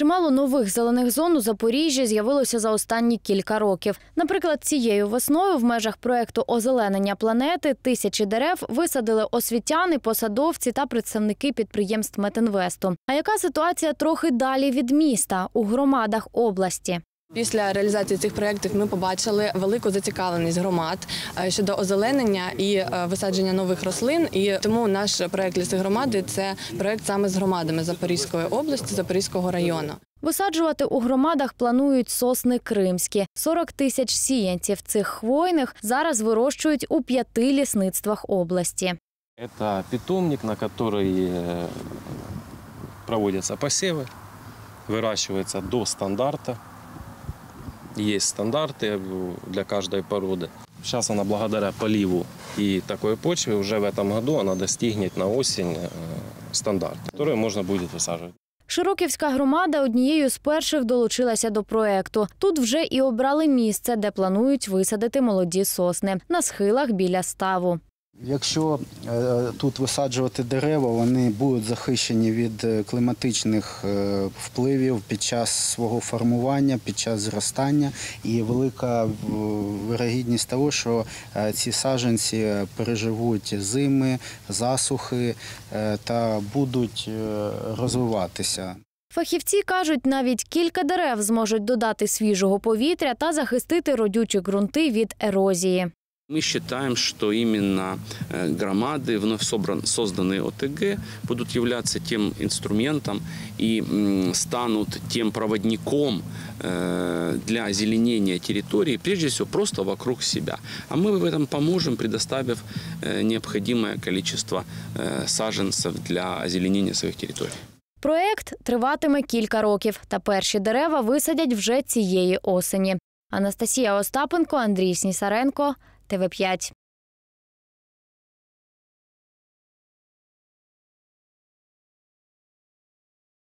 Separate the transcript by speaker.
Speaker 1: Чимало нових зелених зон у Запоріжжі з'явилося за останні кілька років. Наприклад, цією весною в межах проекту озеленення планети тисячі дерев висадили освітяни, посадовці та представники підприємств Метинвесту. А яка ситуація трохи далі від міста у громадах області?
Speaker 2: Після реалізації цих проєктів ми побачили велику зацікавленість громад е, щодо озеленення і е, висадження нових рослин. І тому наш проєкт ліси громади це проєкт саме з громадами Запорізької області, Запорізького району.
Speaker 1: Висаджувати у громадах планують сосни кримські. 40 тисяч сіянців цих хвойних зараз вирощують у п'яти лісництвах області.
Speaker 3: Это питомник, на который э, проводятся посевы, выращивается до стандарта. Есть стандарты э, для каждой породы. Сейчас она благодаря поливу и такой почве уже в этом году она достигнет на осень э, стандарт, который можно будет высаживать.
Speaker 1: Широківська громада однією з перших долучилася до проекту. Тут вже і обрали місце, де планують висадити молоді сосни на схилах біля ставу.
Speaker 4: Якщо е, тут висаджувати дерева, вони будуть захищені від е, кліматичних е, впливів під час свого формування, під час зростання, і велика вирогідність того, що ці саджанці переживуть зими, засухи та будуть розвиватися.
Speaker 1: Фахівці кажуть, навіть кілька дерев зможуть додати свіжого повітря та захистити родючі ґрунти від ерозії.
Speaker 5: Мы считаем, что именно э, громады, вновь собран, созданные ОТГ, будут являться тем инструментом и м, станут тем проводником э, для озеленения территории, прежде всего просто вокруг себя. А мы в этом поможем, предоставив э, необходимое количество э, саженцев для озеленения своих территорий.
Speaker 1: Проект триватиме кілька років, та перші дерева висадять вже цієї осені. Анастасія Остапенко, Андрій Снісаренко, ТВ 5